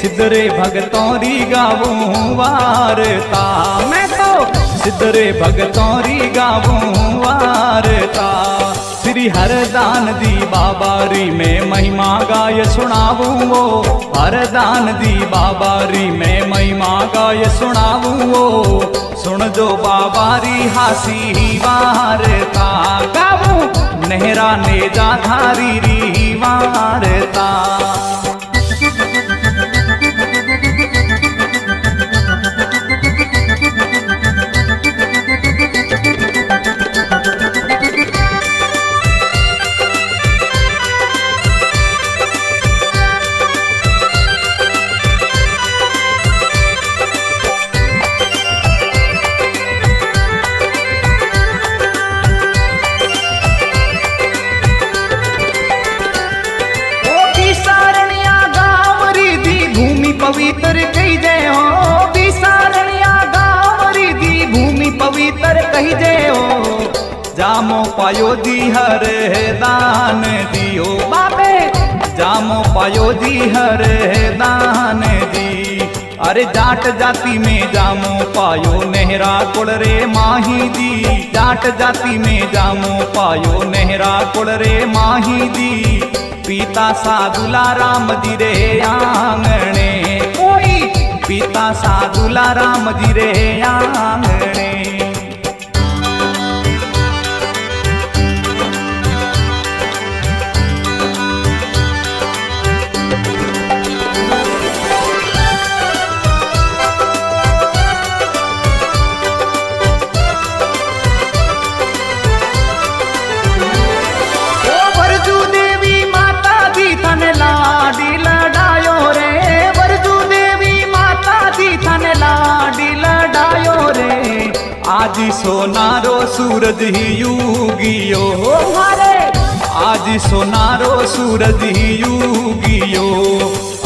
सिद्धरे भगतौरी गावूं वारता। मैं तो सिद्धरे भगतौरी गावूं वारता। श्री हरदान दी बाबारी में महिमा गाय सुनावूं वो। हरदान दी बाबारी में महिमा गाय सुनावूं वो। सुन जो बाबारी हासी वारता। गावूं नेहरा ने जा धारी री वारता। दियो। बाबे जामो पायो दी हर दान दी। अरे जाट जाति में जामो पायो नेहरा कुल रे माही दी। जाट जाति में जामो पायो नेहरा कुल रे माही दी। पीता साधुला राम जी रे आंगणे। कोई पीता साधुला राम जी रे आंगणे। सोनारो सूरज ही युगियो। आज सोनारो सूरज ही युगियो।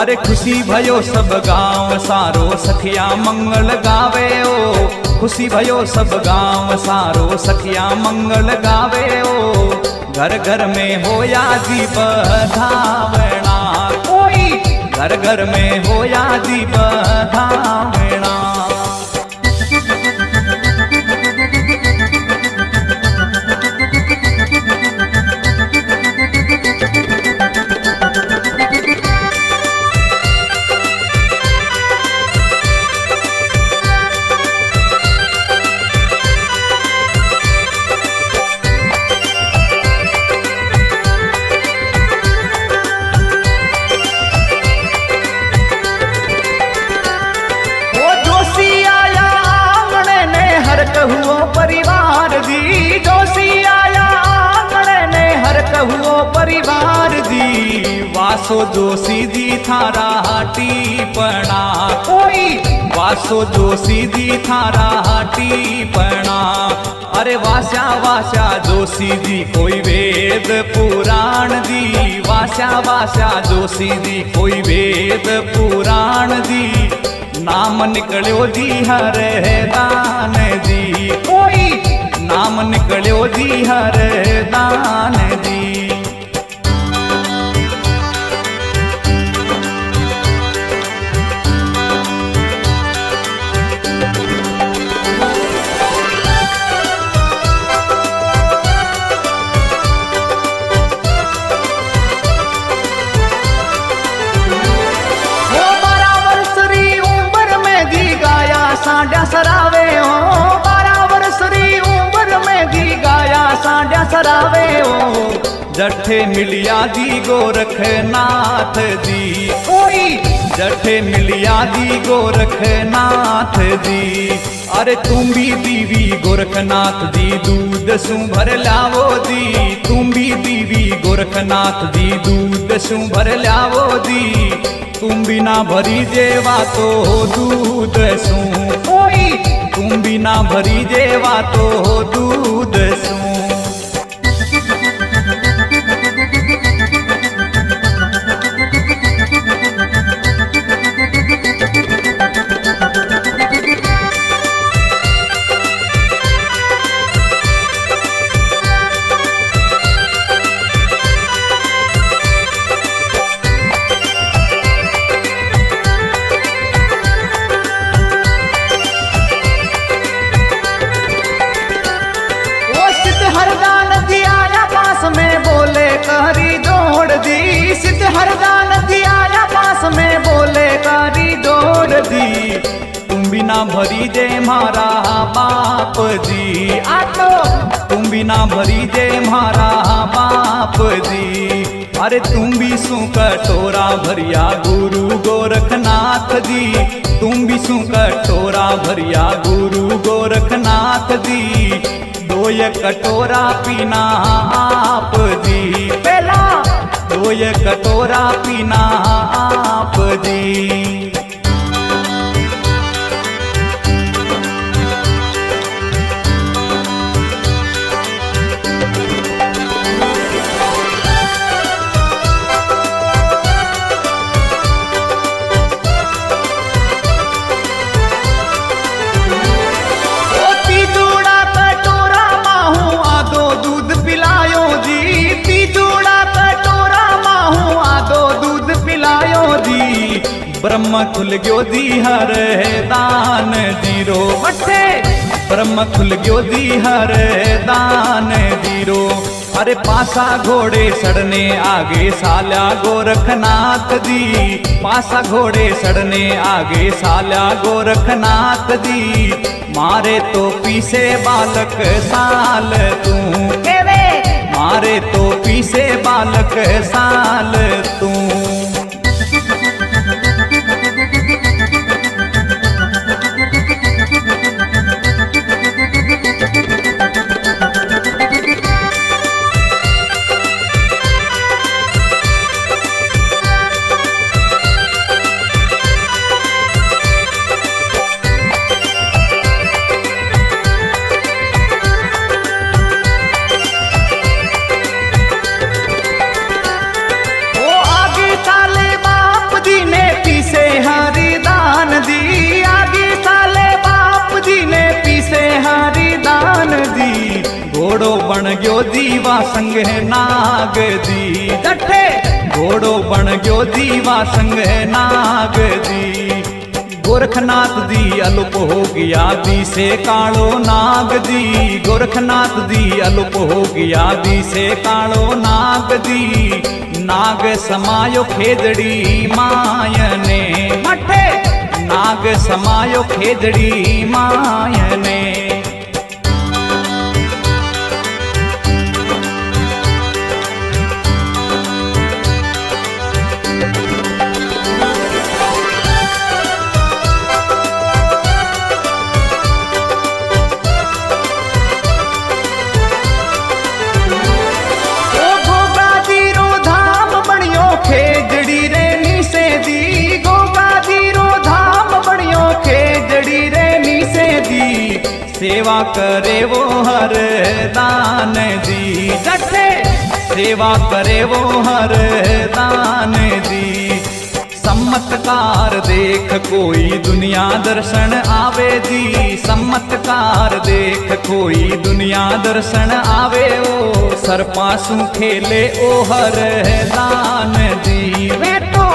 अरे खुशी भयो सब गाँव, सारो सखिया मंगल गावे ओ खुशी भयो सब गाँव, सारो सखिया मंगल गावे ओ घर घर में होया दीप धावणा कोई घर घर में होया दीप धावणा वासो जोशी दी थारा हाटी पणा। कोई वासो जोशी दी थारा हाटी पणा। अरे वास्या वास्या जोशी दी कोई वेद पुराण दी। वास्या वास्या जोशी दी कोई वेद पुराण दी। नाम निकलियो जी हर दान दी। कोई नाम निकलियो दी हर दान दी। जठे मिलिया दी गोरखनाथ दी कोई जठे मिलिया दी गोरखनाथ दी अरे तुम भी दीवी गोरखनाथ दी दूध सु भर लावो दी तुम भी दीवी गोरखनाथ दी दूध सु भर लावो दी तुम बिना भरी जेवा तो दूध सू। कोई तुम बिना भरी जेवा तो दूध सू। भरी दे मारा बाप जी आटो। तुम बिना भरी दे मारा बाप जी अरे तुम भी सु कटोरा भरिया गुरु गोरखनाथ जी तुम भी सु कटोरा भरिया गुरु गोरखनाथ जी दो ये कटोरा पीना आप जी पहला दो ये कटोरा पीना आप जी ब्रह्म खुल गयो दी हर दान ज़ीरो मठे। ब्रह्म खुल गयो दी हर दान ज़ीरो। अरे पासा घोड़े सड़ने आगे साल्या गोरखनाथ दी पासा घोड़े सड़ने आगे साल्या गोरखनाथ दी मारे तो पीसे बालक साल तू। मारे तो पीसे बालक साल तू। दीवा संग नाग दी गोरखनाथ दी अलोप हो गया दी से कालो नाग दी गोरखनाथ दी अलोप हो गया दी से कालो नाग दी नाग समायो खेजड़ी मायने। मठे। नाग समायो खेजड़ी मायने। करे वो हर दान दी जठे सेवा करे वो हर दान दी सम्मतकार देख कोई दुनिया दर्शन आवे जी। सम्मतकार देख कोई दुनिया दर्शन आवे ओ। सरपासू खेले ओ हर दान दी वे तो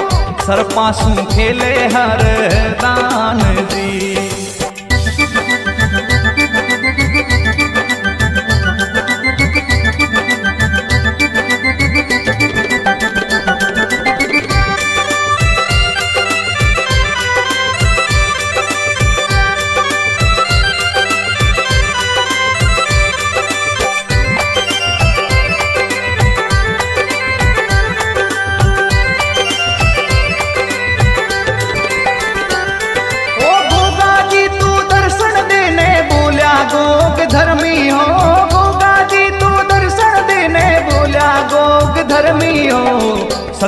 सरपासू खेले हर दान दी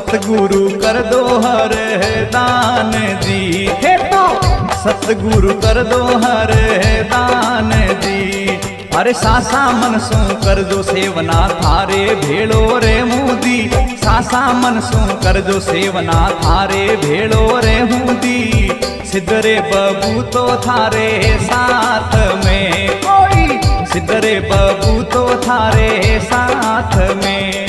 सतगुरु कर दो हर दान जी। हे तो सतगुरु कर दो हर दान जी। अरे सासा मनसों कर दो सेवना थारे भेड़ो रे मुदी। सासा मनसों कर दो सेवना थारे भेड़ो रे मुदी। सिद्धरे बबू तो थारे साथ में। सिदरे बबू तो थारे साथ में।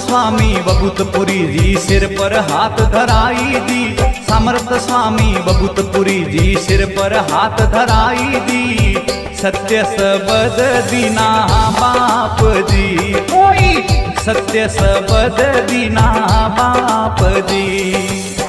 स्वामी बबूतपुरी जी सिर पर हाथ धराई दी। समर्थ स्वामी बबूतपुरी जी सिर पर हाथ धराई दी। सत्य सबद दीना बाप जी। सत्य सबद दीना बाप जी।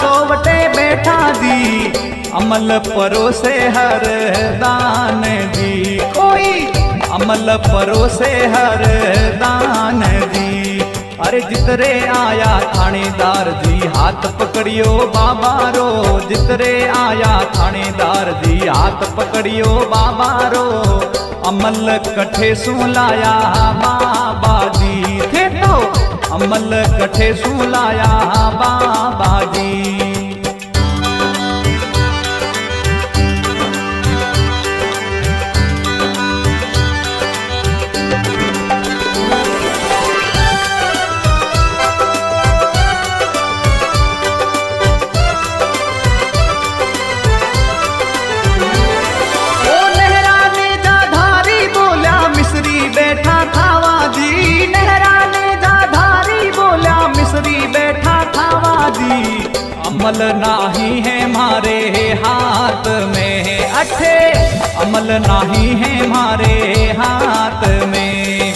सोवटे बैठा दी। अमल परोसे हर दान दी। कोई अमल परोसे हर दान दी। अरे जितरे आया थानेदार जी, हाथ पकड़ियो बाबा रो। जितरे आया थानेदार जी, हाथ पकड़ियो बाबा रो। अमल कठे सू लाया अमल कठे सुलाया बाबा जी। अमल नाही है मारे हाथ में। अठे, अमल नाही है मारे हाथ में।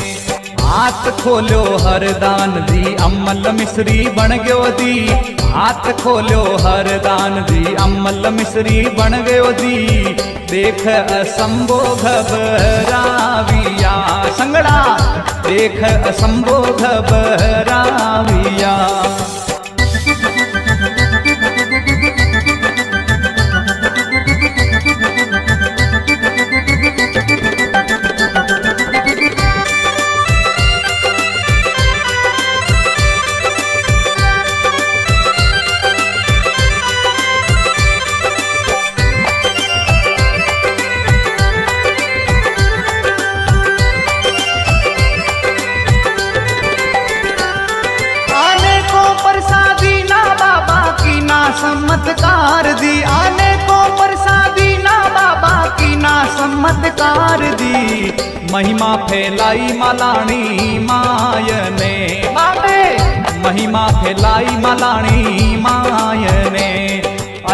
हाथ खोलो हर दान दी, अमल मिश्री बन गयो दी। हाथ खोलो हर दान दी, अमल मिश्री बन गयो दी। देख असंभो घबराविया। संगड़ा, देख असंभो घबराविया।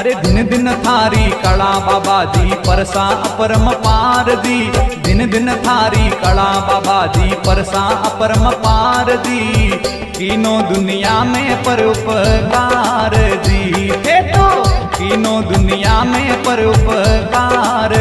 अरे दिन दिन थारी कला बाबा जी परसा अपरम पार दी दिन दिन थारी कला बाबा जी परसा अपरम पार दी तीनों दुनिया में पर उपकार जी। हे तो तीनों दुनिया में पर उपकार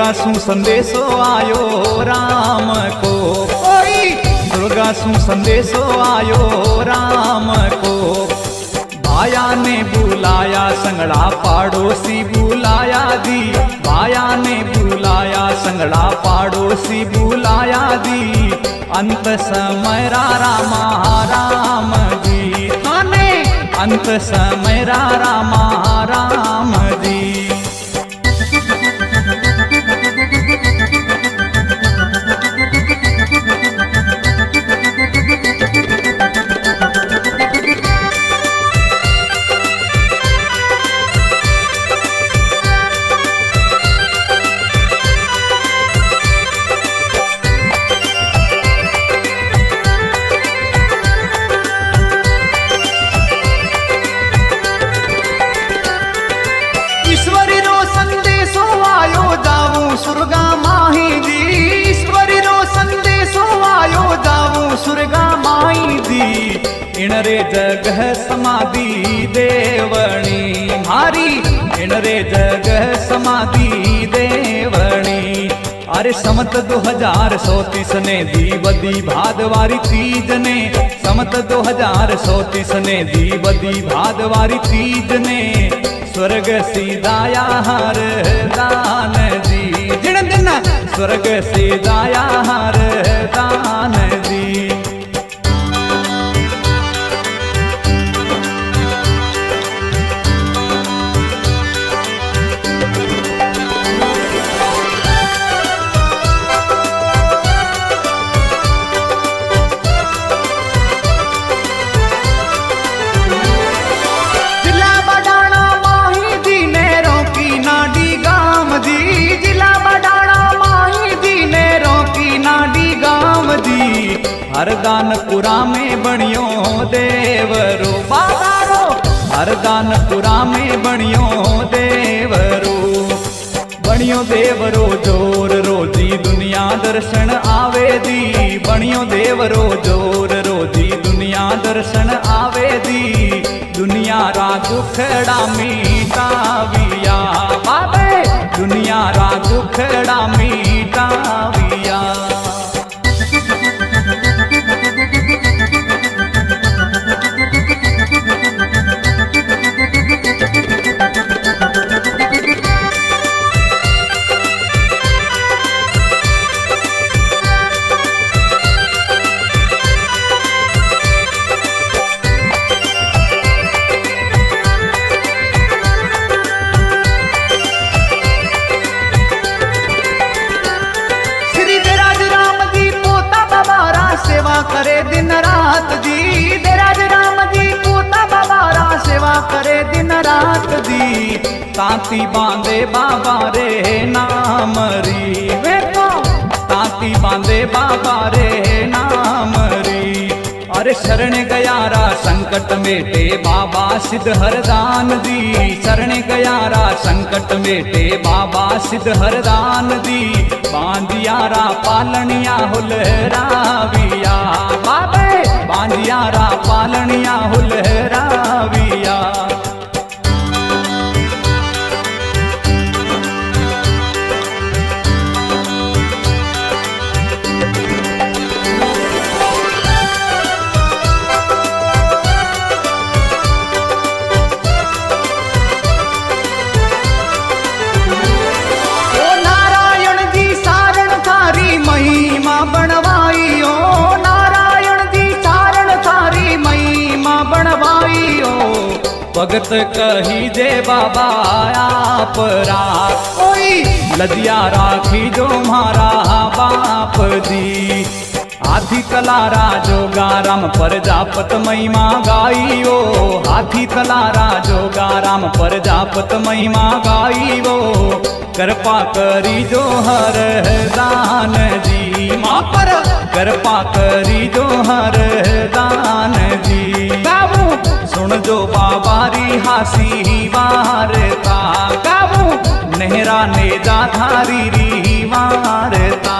सुरगा सु संदेशो आयो राम को। दुर्गा सु संदेशो आयो राम को। भाया ने बुलाया संगड़ा पाड़ोसी बुलाया दी। भाया ने बुलाया संगड़ा पाड़ोसी बुलाया दी। अंत समय रामा राम जी। अंत समय राम इनरे जग समाधि देवणी, मारी। इनरे जग समाधि देवणी। अरे समत दो हज़ार सौतीस ने दीवदी भादवारी तीज ने। समत दो हज़ार सौतीस ने दीवदी भादवारी तीज ने। स्वर्ग सीधाया हर दान दी। जिन दिन स्वर्ग सीधाया हर दान दी। दर्शन आवे दी। बणियो देवरो ज़ोर रोजी। दुनिया दर्शन आवे दी। दुनिया रा दुखड़ा मीटाविया बाबे, दुनिया रा दुखड़ा ताती बांधे बाबा रे नामरी वे ताती बांधे बाबा रे नामरी अरे शरण गयारा संकट मेटे, बाबा सिद्ध हरदान दी। शरण गयारा संकट मेटे, बाबा सिद्ध हरदान दी। बांधियारा पालनिया हुलराविया बाबे बांधियारा पालनिया हुलरा कही दे बाबा, आप राख। लदिया राखी जो मारा बाप दी हाथी तलारा पर जापत महिमा गाईओ हाथी तलारा पर जापत महिमा गाई वो कृपा करी जो हर दान जी। माँ पर कृपा करी जो हर दान जी। सुन जो बाबारी हासी मारता गाऊ नेहरा ने जा थारी री मारता